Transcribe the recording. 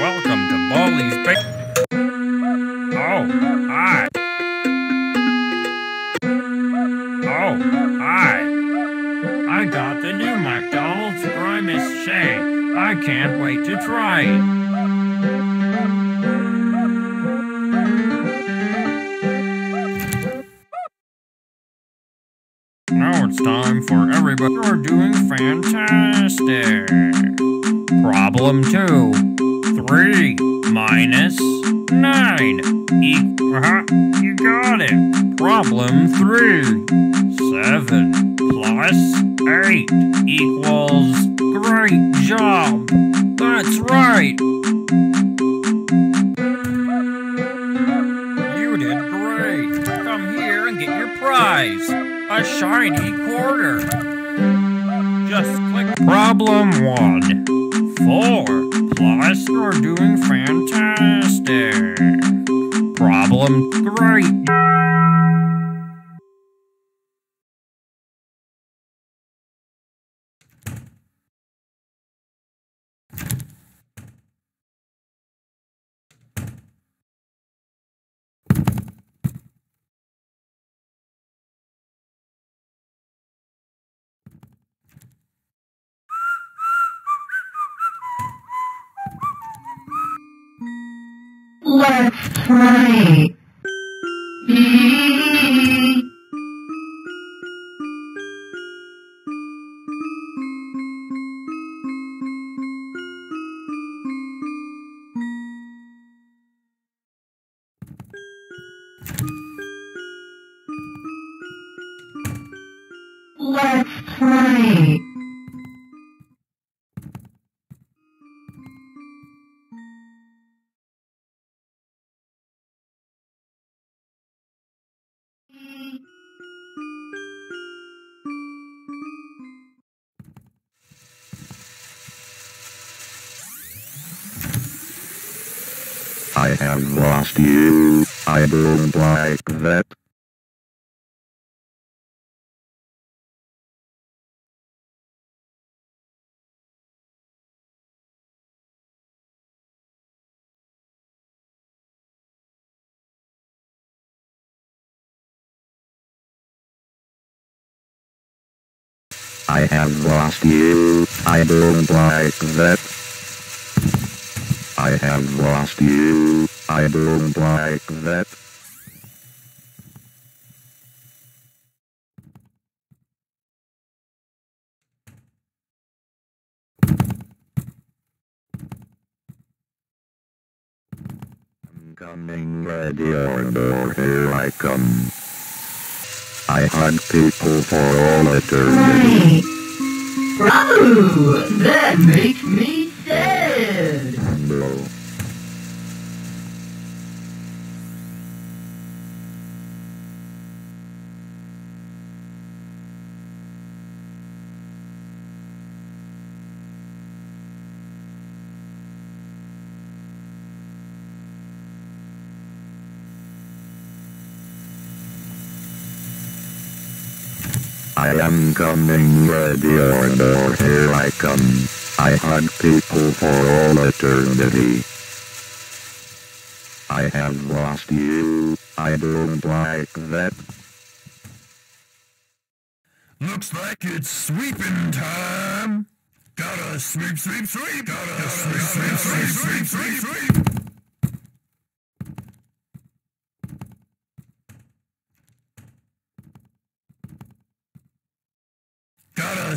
Welcome to Baldi's Bake. Oh, hi. Oh, hi. I got the new McDonald's Grimace Shake. I can't wait to try it. Now it's time for everybody. You're doing fantastic. Problem two. Three minus nine. E- uh-huh, you got it. Problem three. Seven plus eight equals. Great job. That's right. You did great. Come here and get your prize. A shiny quarter. Just click problem one. Four plus you're doing fantastic. Problem great. Let's play. Let's play. Have lost you. I don't like that. I have lost you. I don't like that. I have lost you. I don't like that. I'm coming ready or door, here I come. I hunt people for all eternity. Right. Oh, that makes me sad. No. I am coming ready or door, here I come. I hunt people for all eternity. I have lost you. I don't like that. Looks like it's sweeping time. Gotta sweep, sweep, sweep. Gotta sweep, sweep, sweep, sweep, sweep, sweep. Gotta